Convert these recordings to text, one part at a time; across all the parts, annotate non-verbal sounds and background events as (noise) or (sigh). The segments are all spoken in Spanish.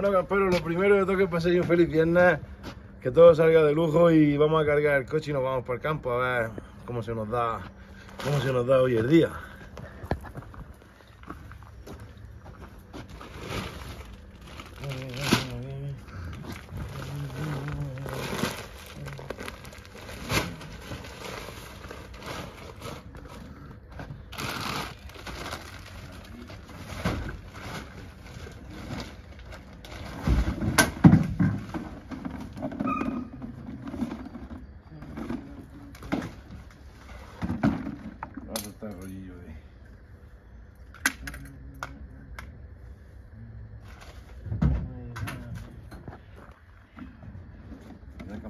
Bueno, camperos, lo primero que tengo que pasar un feliz viernes, que todo salga de lujo y vamos a cargar el coche y nos vamos por el campo a ver cómo se nos da, cómo se nos da hoy el día. Vamos a estar rollillo de...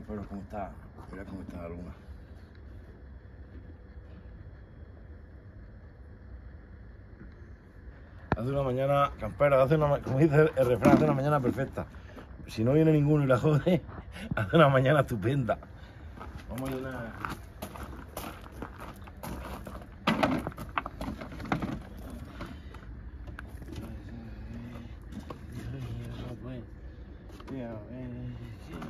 Campero cómo está, mira cómo está la luna. Hace una mañana, campero, hace una, como dice el refrán, hace una mañana perfecta. Si no viene ninguno y la jode, (laughs) hace una mañana estupenda. Vamos a llenar. Un amor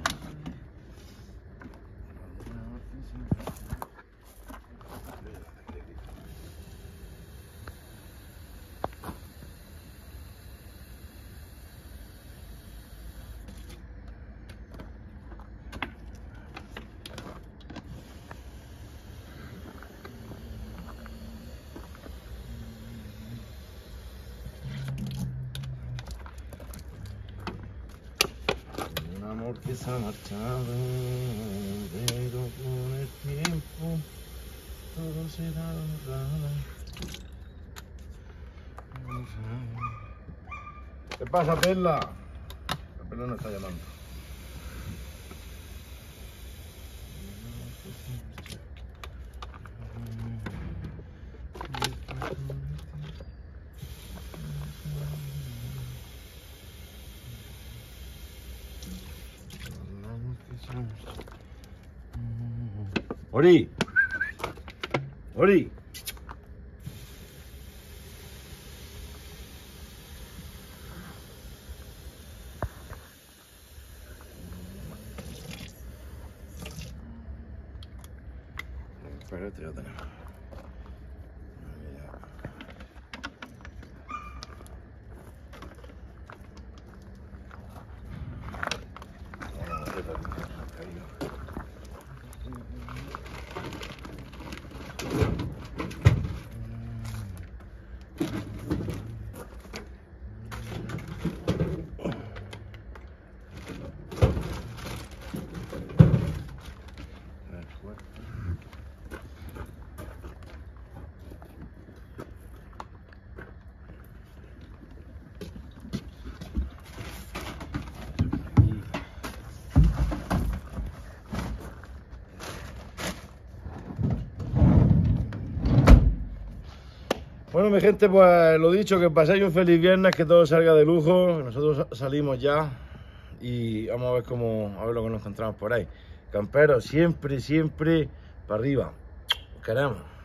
que se ha marchado, pero con el tiempo todo será honrado. ¿Qué pasa, Perla? La Perla no está llamando. おり。おり。疲れとだな。Bueno, mi gente, pues lo dicho, que paséis un feliz viernes, que todo salga de lujo. Nosotros salimos ya y vamos a ver cómo, a ver lo que nos encontramos por ahí. Camperos, siempre, siempre para arriba. Queremos.